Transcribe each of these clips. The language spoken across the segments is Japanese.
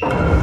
お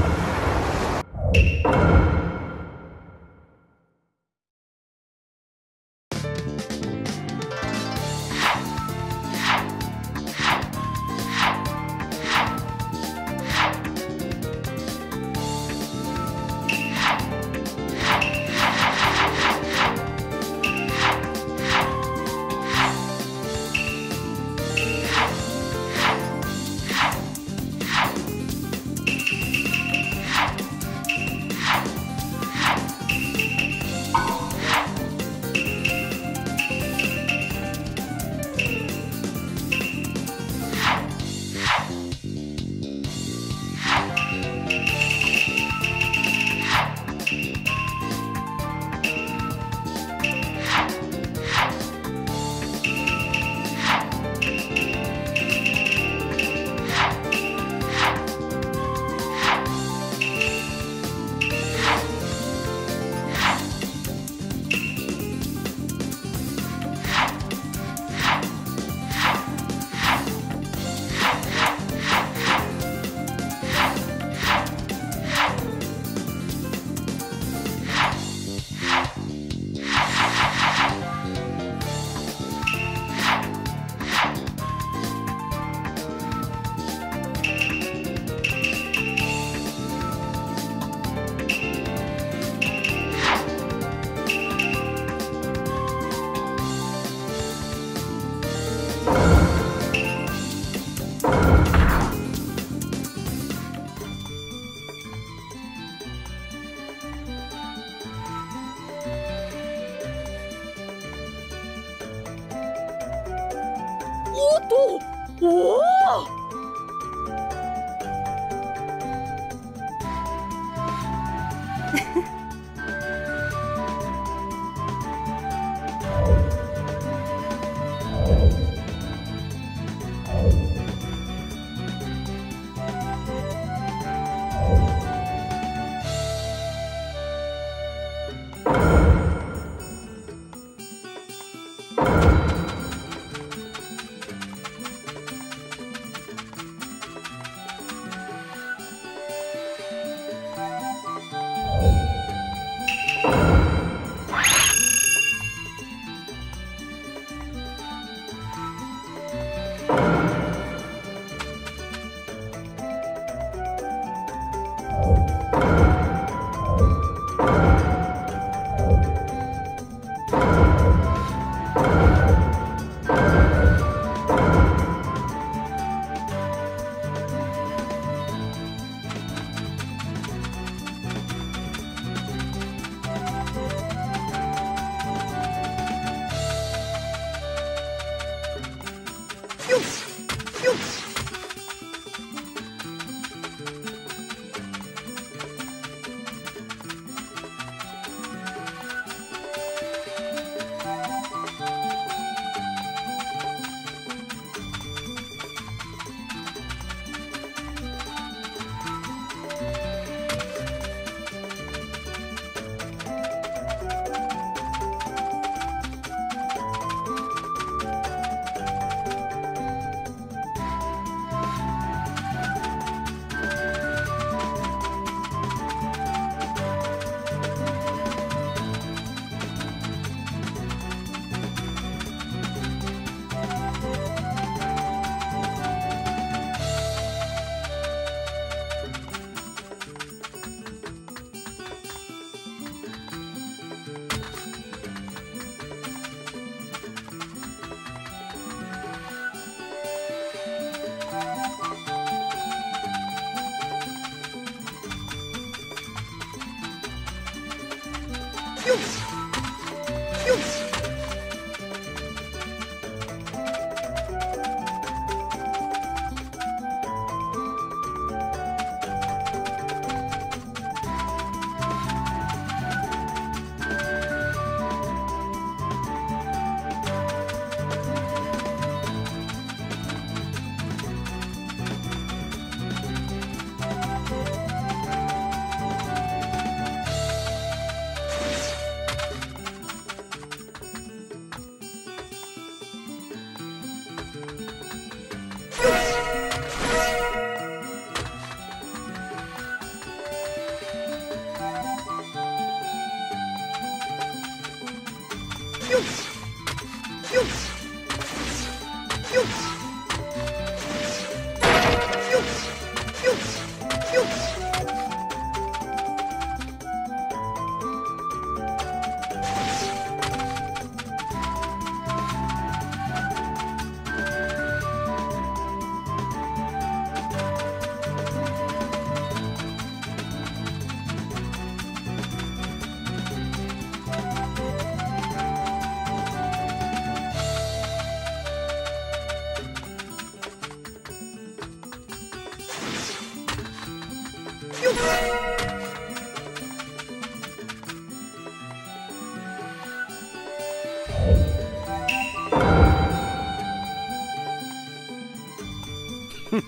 Ha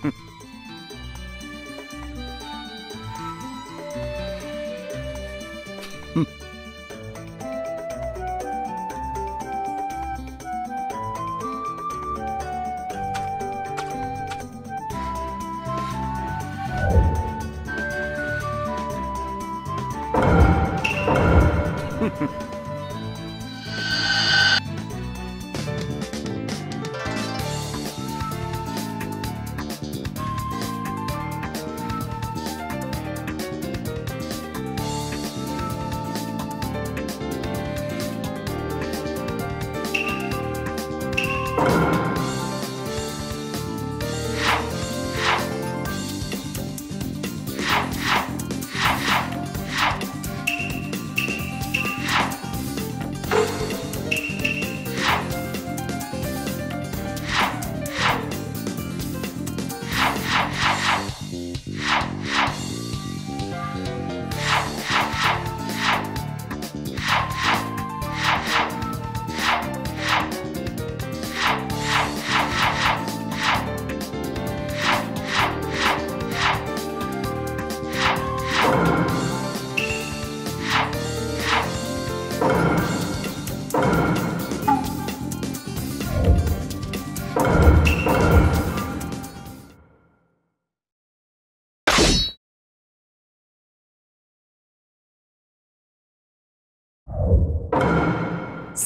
ha.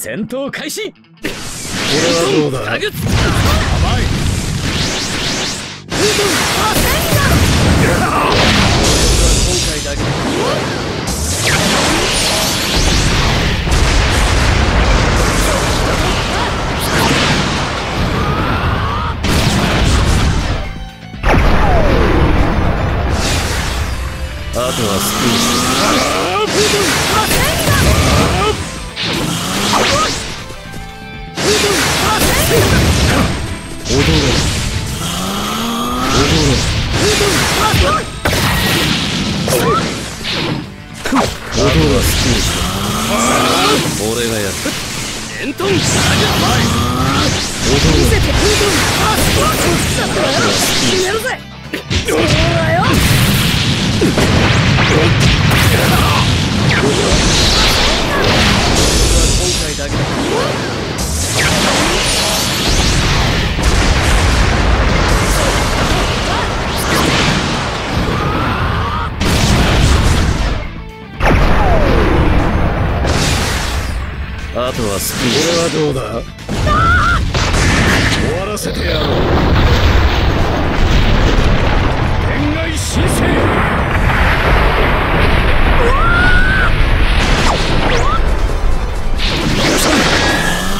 戦闘開始。これはどうだ甘い今回だけあとはスピー踊れ踊れ踊はスピー俺がやるエントン踊れやるぜそうだよ今あとはスピーこれはどうだ終わらせてやろう。天外神聖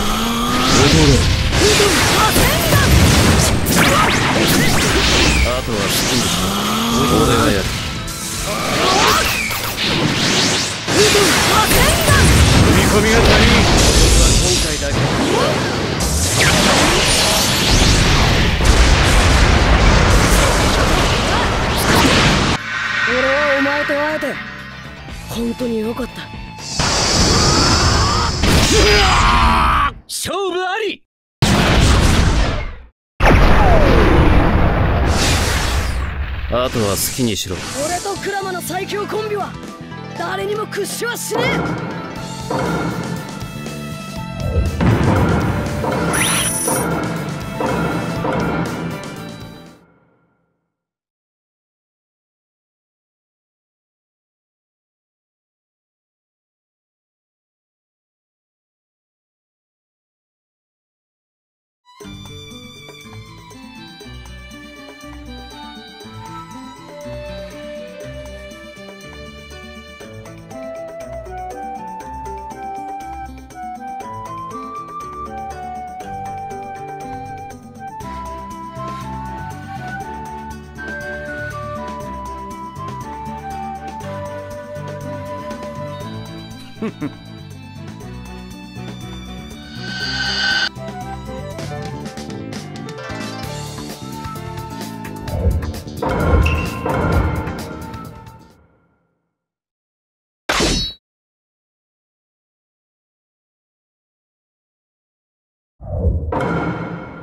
踊れあとはスピー俺がやる込みが足りん今回だけ俺はお前と会えて本当によかった。勝負あり。あとは好きにしろ。俺とクラマの最強コンビは誰にも屈しはしねえ you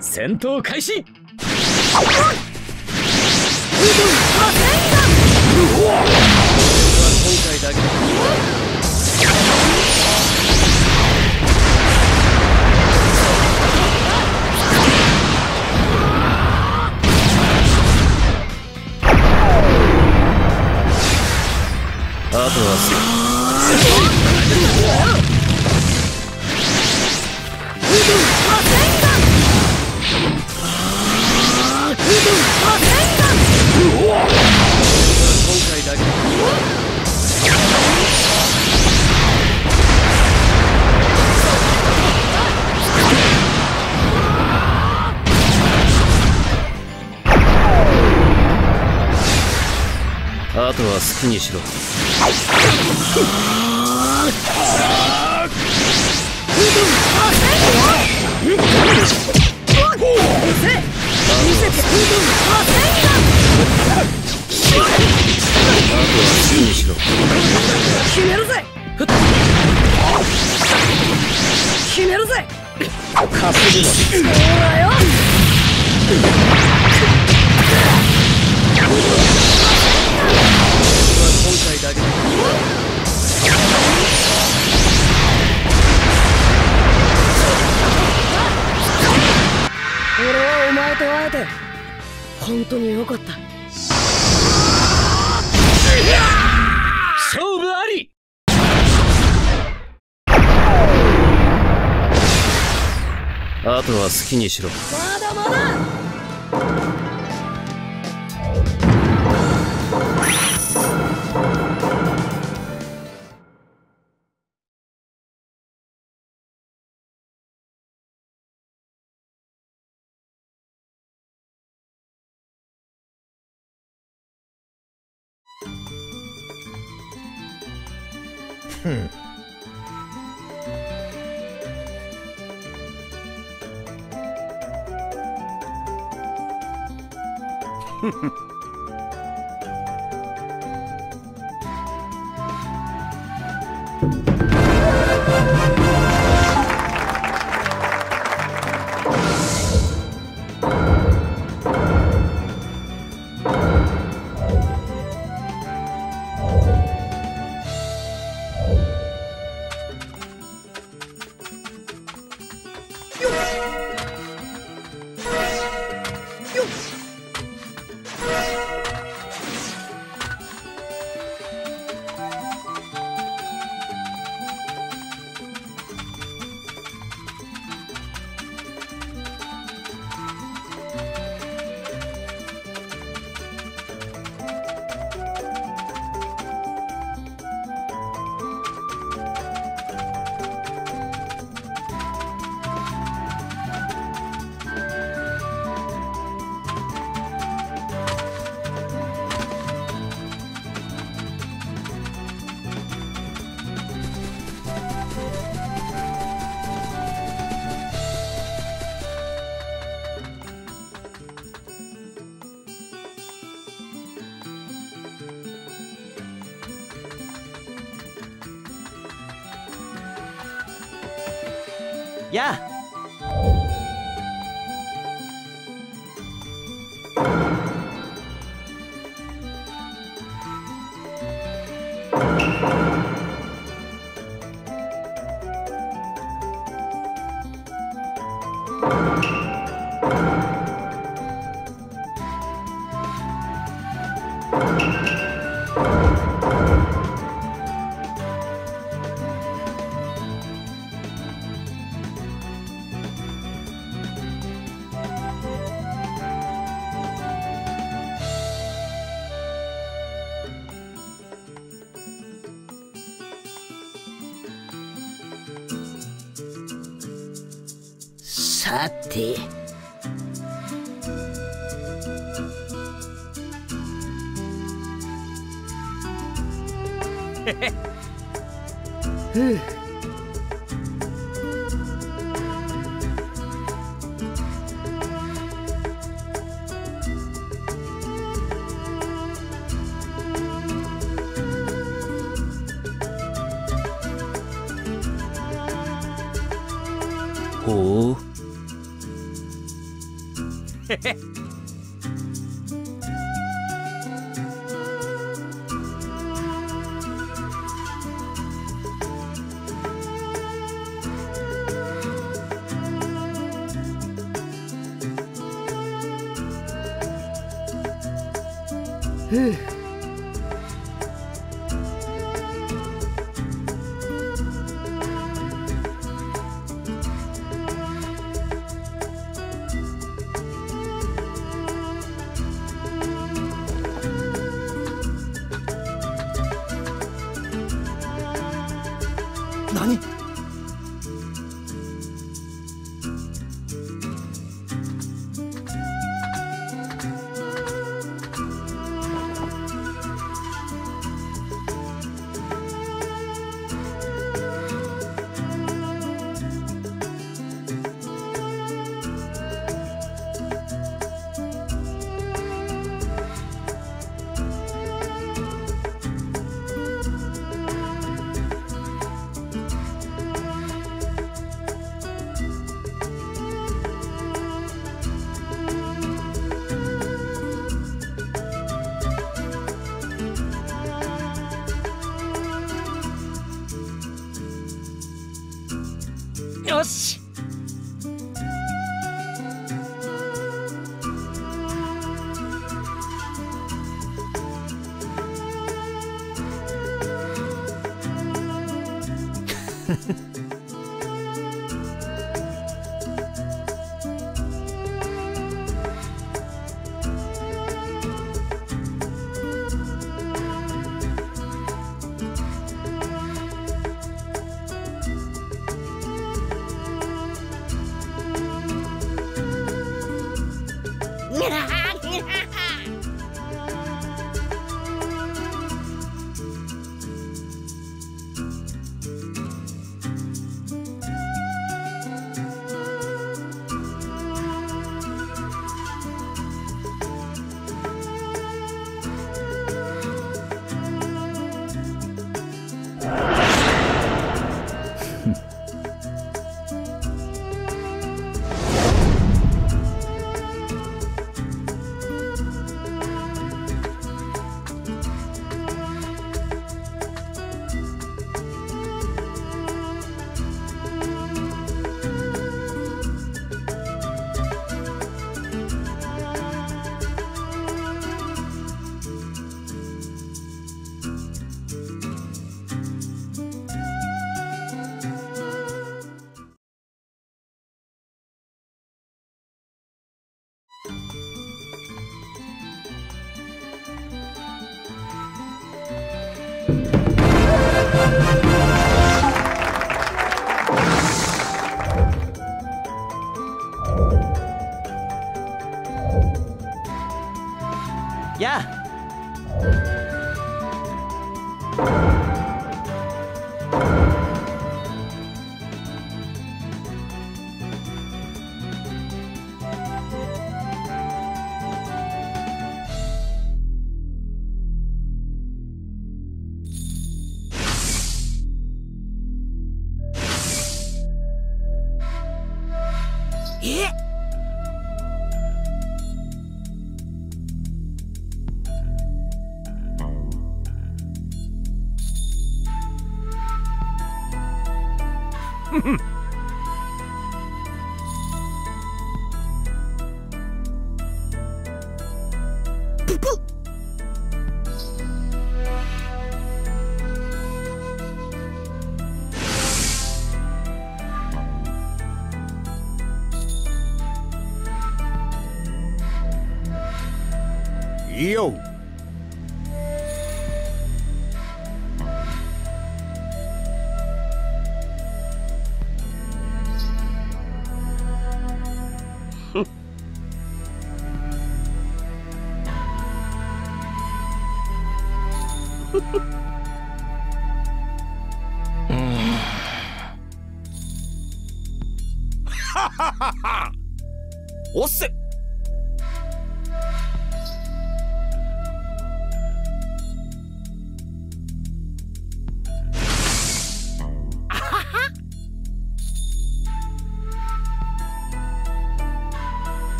戦闘開始！今回だけ。とはす。ぐあとは好きにしろ。決めるぜ決めるぜ。かするそうだよ俺はお前と会えて本当によかった。勝負あり。あとは好きにしろ。まだまだや Yeah, ふうほう Whew. やえ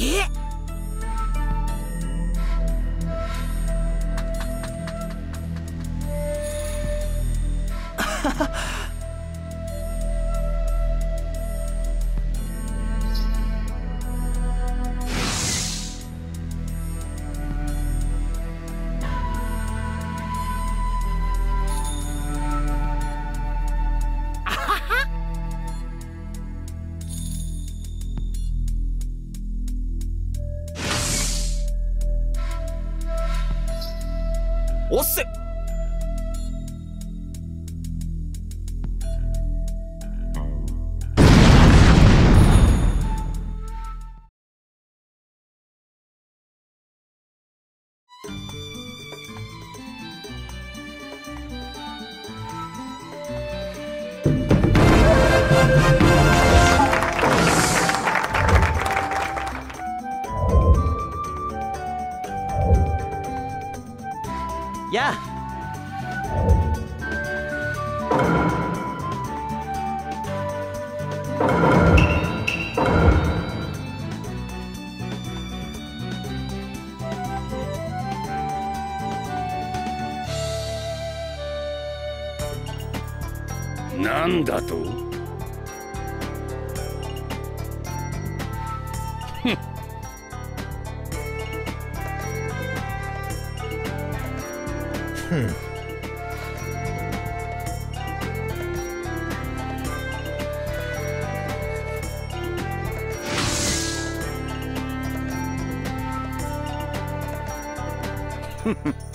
えっ？Ha ha ha.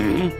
う